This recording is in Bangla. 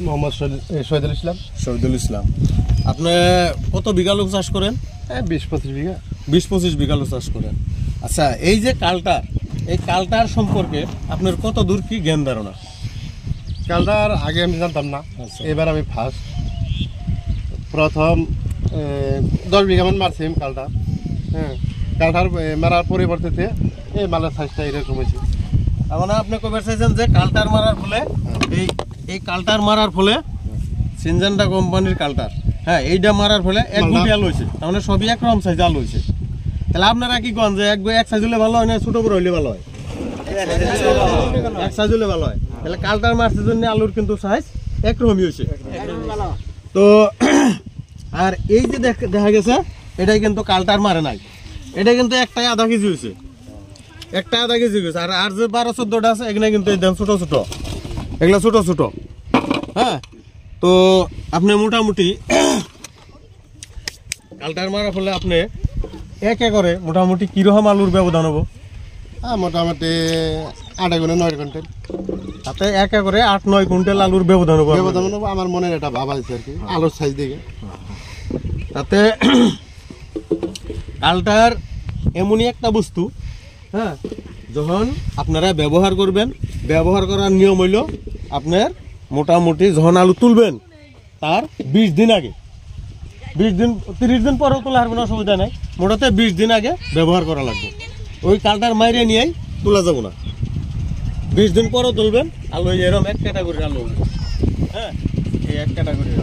মোহাম্মদ শহীদ- শহীদুল ইসলাম। শহীদুল ইসলাম। আপনি কত বিঘা লোক চাষ করেন? হ্যাঁ বিশ পঁচিশ বিঘা। বিশ পঁচিশ বিঘা লোক চাষ করেন। আচ্ছা এই যে কালটার এই কালটার সম্পর্কে আপনার কত দূর কি জ্ঞান ধারণা? কালটার আগে আমি জানতাম না। আচ্ছা। এবার আমি ফার্স্ট প্রথম দশ বিঘা মান মারছি কালটা। হ্যাঁ কালটার মারার পরিবর্তে এই মালের সাইজটা এরকম হয়েছে। মানে আপনি কবে চাইছেন যে কালটার মারার ফলে এই এই কালটার মারার ফলে সিনজেন্টা কোম্পানির কালটার হ্যাঁ এইটা মারার ফলে এক গুটি আলু হয়েছে তার মানে সবই একরকম সাইজ আলু হয়েছে তাহলে আপনারা কি কন যে এক এক সাইজ হলে ভালো হয় না ছোট বড় হইলে ভালো হয়? এক সাইজ হলে ভালো হয়। তাহলে কালটার মারছে জন্য আলুর কিন্তু সাইজ একরকমই হয়েছে তো আর এই যে দেখ- দেখা গেছে এটাই কিন্তু কালটার মারে নাই। এটা কিন্তু একটাই আধা কেজি হয়েছে একটা আধা কেজি গেছে। আর আর যে বারো চোদ্দটা আছে এখানে কিন্তু একদম ছোট ছোট। এগুলা ছোট ছোট। হ্যাঁ? তো আপনি মোটামুটি কালটার মারা ফলে আপনি এক একরে মোটামুটি কীরকম আলুর ব্যবধান হব? হ্যাঁ মোটামুটি আধা গুণে নয় কুইন্টাল। তাতে এক একরে আট নয় কুইন্টাল আলুর ব্যবধান হব। ব্যবধান হব, আমার মনের এটা ভাব আছে আর কি আলোর সাইজ দেখে। তাতে কালটার এমনই একটা বস্তু হ্যাঁ। যখন আপনারা ব্যবহার করবেন, ব্যবহার করার নিয়ম হইল আপনার মোটামুটি যখন আলু তুলবেন, তার বিশ দিন আগে। বিশ দিন, তিরিশ দিন পরেও তোলা হারবেন অসুবিধা নাই। মোটাতে বিশ দিন আগে ব্যবহার করা লাগবে। ওই কালটার মাইরে নিয়েই তোলা যাব না। বিশ দিন পরেও তুলবেন, আলু এই এরকম এক ক্যাটাগরির আলু। হ্যাঁ এই এক ক্যাটাগরির